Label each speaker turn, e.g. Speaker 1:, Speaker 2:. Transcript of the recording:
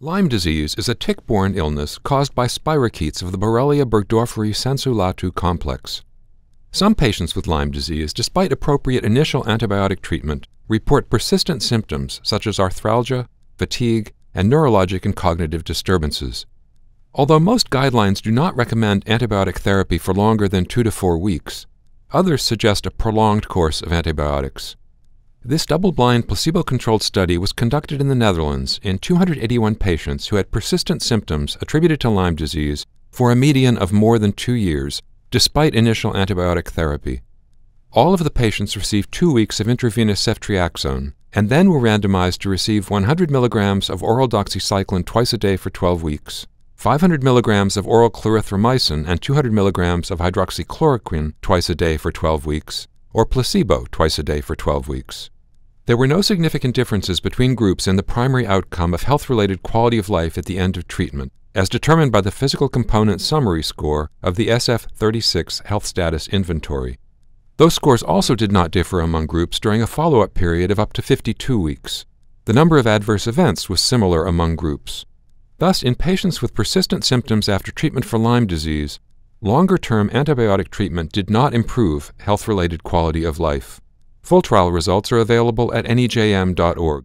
Speaker 1: Lyme disease is a tick-borne illness caused by spirochetes of the Borrelia burgdorferi sensu lato complex. Some patients with Lyme disease, despite appropriate initial antibiotic treatment, report persistent symptoms such as arthralgia, fatigue, and neurologic and cognitive disturbances. Although most guidelines do not recommend antibiotic therapy for longer than two to four weeks, others suggest a prolonged course of antibiotics. This double blind, placebo controlled study was conducted in the Netherlands in 281 patients who had persistent symptoms attributed to Lyme disease for a median of more than two years, despite initial antibiotic therapy. All of the patients received two weeks of intravenous ceftriaxone and then were randomized to receive 100 milligrams of oral doxycycline twice a day for 12 weeks, 500 milligrams of oral clarithromycin and 200 milligrams of hydroxychloroquine twice a day for 12 weeks, or placebo twice a day for 12 weeks. There were no significant differences between groups in the primary outcome of health related quality of life at the end of treatment, as determined by the Physical Component Summary Score of the SF 36 Health Status Inventory. Those scores also did not differ among groups during a follow up period of up to 52 weeks. The number of adverse events was similar among groups. Thus, in patients with persistent symptoms after treatment for Lyme disease, Longer term antibiotic treatment did not improve health related quality of life. Full trial results are available at nejm.org.